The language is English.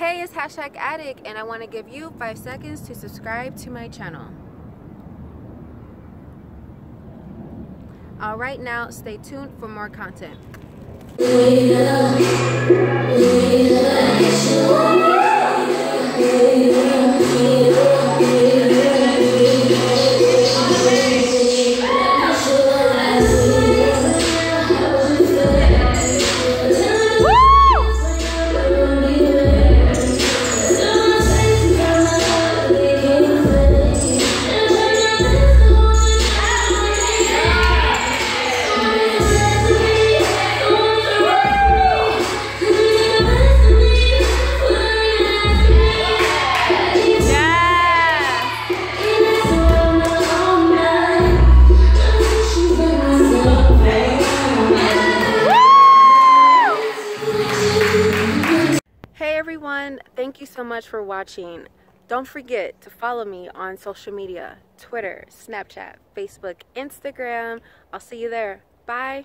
Hey, it's hashtag addict, and I want to give you five seconds to subscribe to my channel. All right, now stay tuned for more content. Everyone, thank you so much for watching. Don't forget to follow me on social media Twitter, Snapchat, Facebook, Instagram. I'll see you there. Bye.